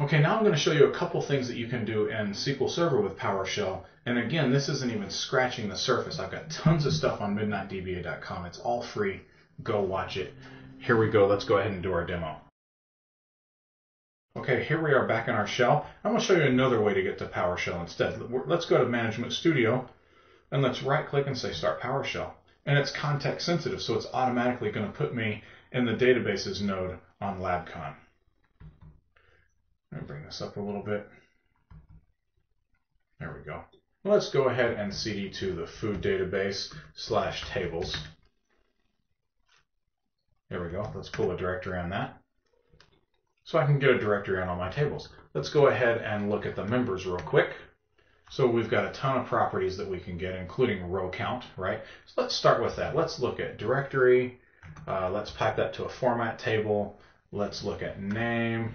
Okay, now I'm going to show you a couple things that you can do in SQL Server with PowerShell. And again, this isn't even scratching the surface. I've got tons of stuff on midnightdba.com. It's all free. Go watch it. Here we go. Let's go ahead and do our demo. Okay, here we are back in our shell. I'm going to show you another way to get to PowerShell instead. Let's go to Management Studio and let's right click and say Start PowerShell. And it's context sensitive, so it's automatically going to put me in the databases node on LabCon. Let me bring this up a little bit. There we go. Let's go ahead and cd to the food database slash tables. There we go. Let's pull a directory on that. So I can get a directory on all my tables. Let's go ahead and look at the members real quick. So we've got a ton of properties that we can get, including row count, right? So let's start with that. Let's look at directory. Uh, let's pipe that to a format table. Let's look at name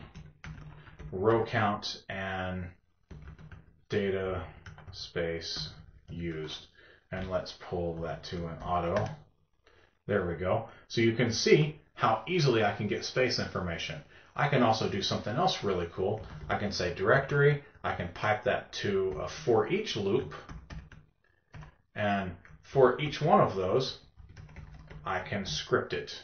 row count and data space used. And let's pull that to an auto. There we go. So you can see how easily I can get space information. I can also do something else really cool. I can say directory. I can pipe that to a for each loop. And for each one of those, I can script it.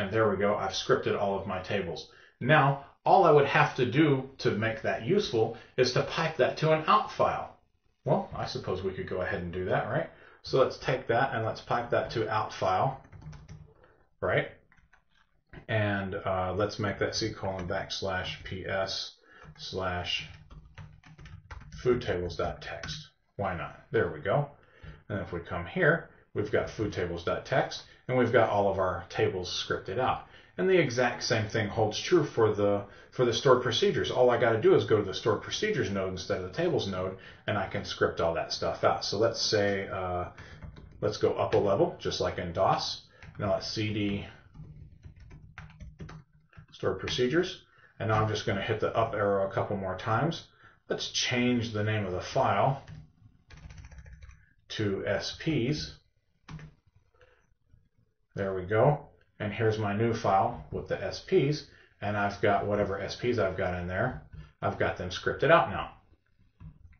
And there we go. I've scripted all of my tables. Now, all I would have to do to make that useful is to pipe that to an out file. Well, I suppose we could go ahead and do that, right? So let's take that and let's pipe that to out file, right? And uh, let's make that C colon backslash PS slash foodtables.txt. Why not? There we go. And if we come here, we've got food tables.txt and we've got all of our tables scripted out. And the exact same thing holds true for the for the stored procedures. All I got to do is go to the stored procedures node instead of the tables node, and I can script all that stuff out. So let's say uh, let's go up a level, just like in DOS. Now let's cd stored procedures, and now I'm just going to hit the up arrow a couple more times. Let's change the name of the file to SPs. There we go. And here's my new file with the SPs. And I've got whatever SPs I've got in there. I've got them scripted out now.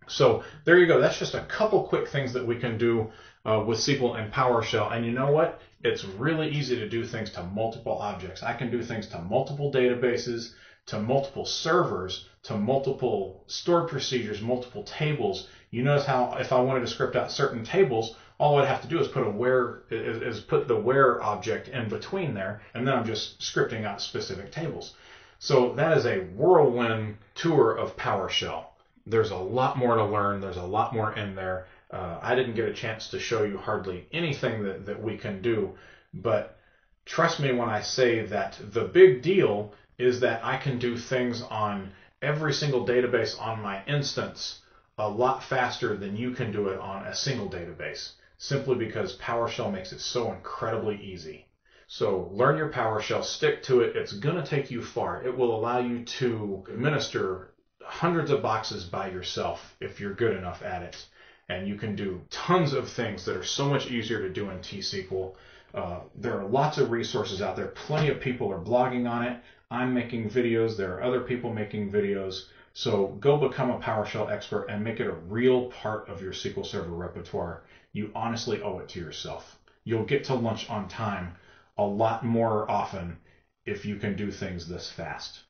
So there you go. That's just a couple quick things that we can do uh, with SQL and PowerShell. And you know what? It's really easy to do things to multiple objects. I can do things to multiple databases, to multiple servers, to multiple stored procedures, multiple tables. You notice how if I wanted to script out certain tables, all I'd have to do is put a where is, is put the where object in between there, and then I'm just scripting out specific tables. So that is a whirlwind tour of PowerShell. There's a lot more to learn. There's a lot more in there. Uh, I didn't get a chance to show you hardly anything that, that we can do, but trust me when I say that the big deal is that I can do things on every single database on my instance a lot faster than you can do it on a single database simply because PowerShell makes it so incredibly easy. So learn your PowerShell, stick to it. It's going to take you far. It will allow you to administer hundreds of boxes by yourself if you're good enough at it. And you can do tons of things that are so much easier to do in T-SQL. Uh, there are lots of resources out there. Plenty of people are blogging on it. I'm making videos. There are other people making videos. So go become a PowerShell expert and make it a real part of your SQL Server repertoire. You honestly owe it to yourself. You'll get to lunch on time a lot more often if you can do things this fast.